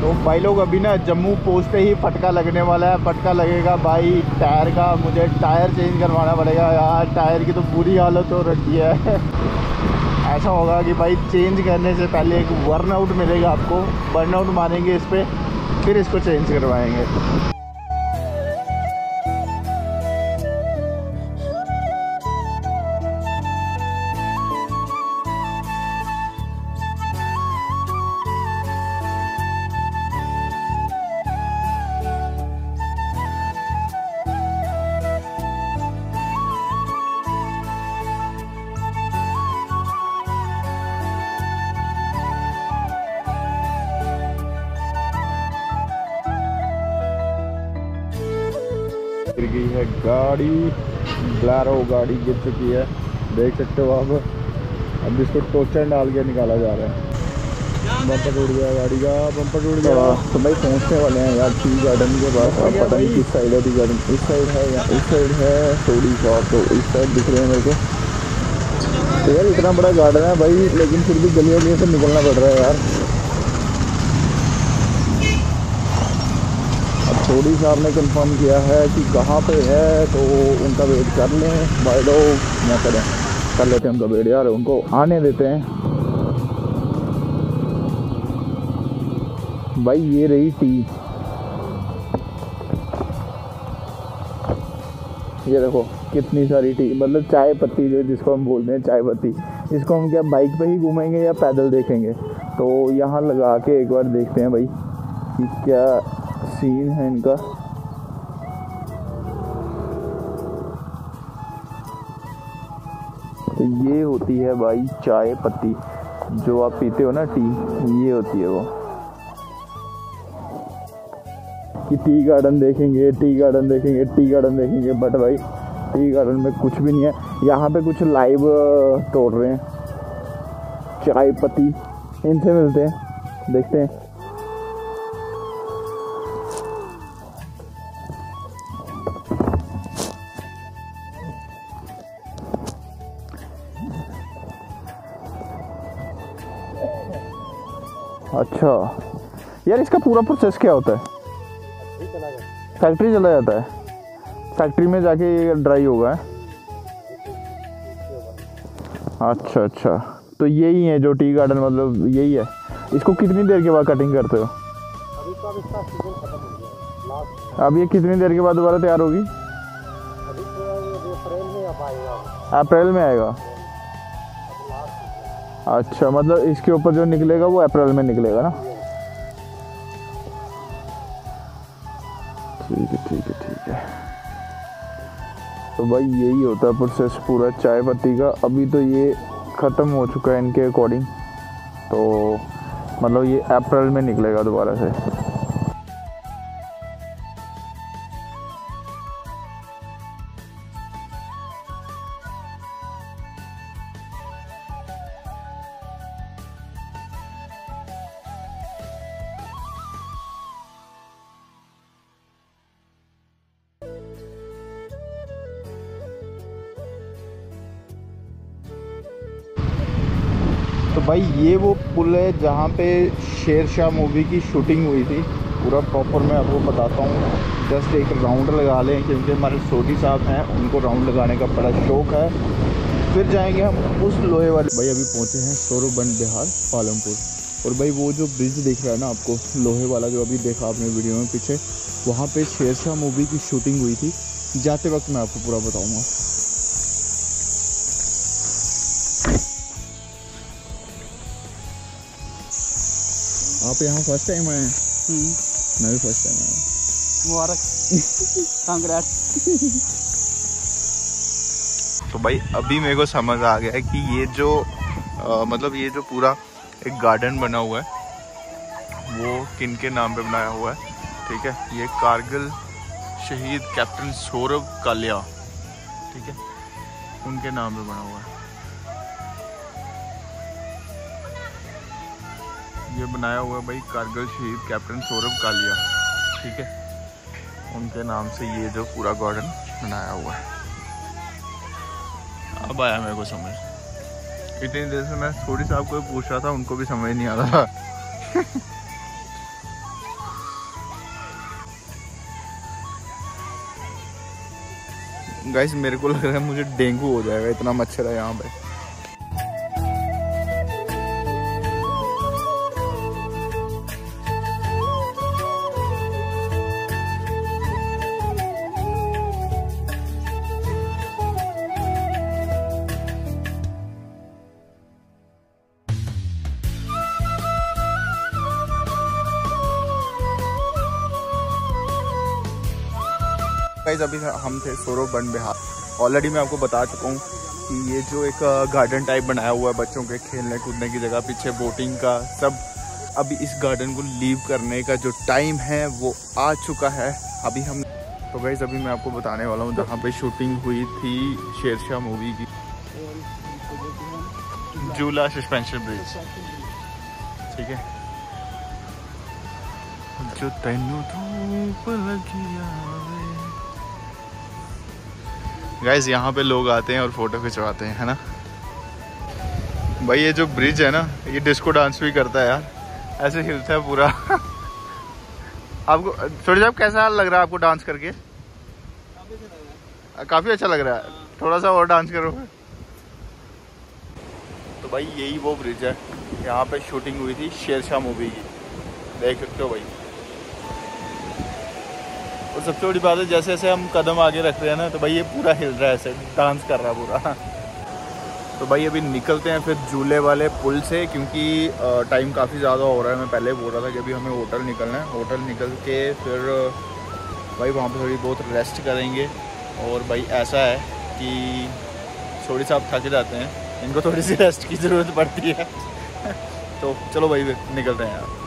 तो भाई लोग, अभी ना जम्मू पहुँचते ही फटका लगने वाला है। फटका लगेगा भाई, टायर का। मुझे टायर चेंज करवाना पड़ेगा। यार, टायर की तो बुरी हालत हो रखी है। ऐसा होगा कि भाई चेंज करने से पहले एक वर्न आउट मिलेगा आपको। बर्न आउट मारेंगे इस पर फिर इसको चेंज करवाएँगे। गिर गई है गाड़ी। ब्लैरो गाड़ी गिर चुकी है। देख सकते हो आप। अब इसको टोचर डाल के निकाला जा रहा है। बम्पर टूट गया गाड़ी का। बम्पर टूट गया। तो भाई पहुँचने वाले हैं यार टी गार्डन के पास। अब पता नहीं किस साइड है टी गार्डन इस साइड है या इस साइड है? थोड़ी शॉप तो इस साइड दिख रहे हैं मेरे को। तो यार इतना बड़ा गार्डन है भाई लेकिन फिर भी गलियों गलियों से निकलना पड़ रहा है यार। थोड़ी साहब ने कंफर्म किया है कि कहाँ पे है तो उनका वेट कर लें। दो ना करें? कर लेते हैं उनका वेट यार, उनको आने देते हैं। भाई, ये रही टी ये देखो, कितनी सारी टी मतलब चाय पत्ती जो जिसको हम बोलते हैं, चाय पत्ती। इसको हम क्या बाइक पे ही घूमेंगे या पैदल देखेंगे? तो यहाँ लगा के एक बार देखते हैं भाई कि क्या सीन है इनका। तो ये होती है भाई चाय पत्ती, जो आप पीते हो ना टी, ये होती है वो। कि टी गार्डन देखेंगे, टी गार्डन देखेंगे, टी गार्डन देखेंगे बट भाई टी गार्डन में कुछ भी नहीं है। यहाँ पे कुछ लाइव तोड़ रहे हैं। चाय पत्ती, इनसे मिलते हैं, देखते हैं। अच्छा। यार इसका पूरा प्रोसेस क्या होता है? फैक्ट्री चला जाता है। फैक्ट्री में जाके ये ड्राई होगा अच्छा अच्छा। तो यही है जो टी गार्डन मतलब यही है। इसको कितनी देर के बाद कटिंग करते हो? अभी तो अब ये कितनी देर के बाद दोबारा तैयार होगी? तो अप्रैल में आएगा। अच्छा मतलब इसके ऊपर जो निकलेगा वो अप्रैल में निकलेगा ना? ठीक है ठीक है ठीक है। तो भाई यही होता है प्रोसेस पूरा चाय पत्ती का। अभी तो ये ख़त्म हो चुका है इनके अकॉर्डिंग तो मतलब ये अप्रैल में निकलेगा दोबारा से। तो भाई ये वो पुल है जहाँ पे शेर शाह मूवी की शूटिंग हुई थी। पूरा प्रॉपर मैं आपको बताता हूँ। जस्ट एक राउंड लगा लें, क्योंकि हमारे सोडी साहब हैं, उनको राउंड लगाने का बड़ा शौक है। फिर जाएँगे हम उस लोहे वाले भाई अभी पहुँचे हैं सोरोबंद बिहार, पालमपुर। और भाई वो जो ब्रिज दिख रहा है ना आपको, लोहे वाला जो अभी देखा आपने वीडियो में पीछे, वहाँ पे शेर शाह मूवी की शूटिंग हुई थी। जाते वक्त मैं आपको पूरा बताऊँगा। आप यहाँ फ़र्स्ट टाइम आए हैं? मैं भी फ़र्स्ट टाइम आया हूँ। मुबारक। कांग्रेस तो भाई अभी मेरे को समझ आ गया है कि ये जो अ, मतलब ये जो पूरा एक गार्डन बना हुआ है वो किन के नाम पे बनाया हुआ है? ठीक है ये कारगिल शहीद कैप्टन सौरभ कालिया। ठीक है उनके नाम पे बना हुआ है। ये बनाया हुआ है भाई कारगिल शहीद कैप्टन सौरभ कालिया। ठीक है? उनके नाम से ये जो पूरा गार्डन बनाया हुआ है। अब आया मेरे को समझ। इतनी देर से मैं थोड़ी साहब को पूछ रहा था उनको भी समझ नहीं आ रहा गाइस मेरे को लग रहा है मुझे डेंगू हो जाएगा इतना मच्छर है यहाँ पे। गाइज़ अभी हम थे सोरो बन बिहार। ऑलरेडी मैं आपको बता चुका हूँ कि ये जो एक गार्डन टाइप बनाया हुआ है बच्चों के खेलने कूदने की जगह, पीछे बोटिंग का, सब अभी इस गार्डन को लीव करने का जो टाइम है, वो आ चुका है। अभी हम तो गाइज़ अभी मैं आपको बताने वाला हूँ जहाँ पे शूटिंग हुई थी शेरशाह मूवी की। झूला सस्पेंशन ब्रिज ठीक है? जो तेनू धूप लगी आवे गाइज़ यहाँ पे लोग आते हैं और फ़ोटो खिंचवाते हैं, है ना? भाई, ये जो ब्रिज है ना, ये डिस्को डांस भी करता है यार। ऐसे हिलता है पूरा। आपको छोटे साहब, कैसा लग रहा है आपको डांस करके? काफ़ी अच्छा लग रहा है। थोड़ा सा और डांस करो। तो भाई, यही वो ब्रिज है। यहाँ पे शूटिंग हुई थी शेरशाह मूवी की। देख सकते हो भाई। और सबसे बड़ी बात है, जैसे जैसे हम कदम आगे रख रहे हैं ना तो भाई ये पूरा हिल रहा है ऐसे, डांस कर रहा है पूरा। तो भाई अभी निकलते हैं फिर झूले वाले पुल से, क्योंकि टाइम काफ़ी ज़्यादा हो रहा है, मैं पहले बोल रहा था कि अभी हमें होटल निकलना है। होटल निकल के फिर, भाई वहाँ पर थोड़ी बहुत रेस्ट करेंगे। और भाई ऐसा है कि थोड़ी आप थक जाते हैं, इनको थोड़ी सी रेस्ट की ज़रूरत पड़ती है। तो चलो भाई, निकलते हैं यार।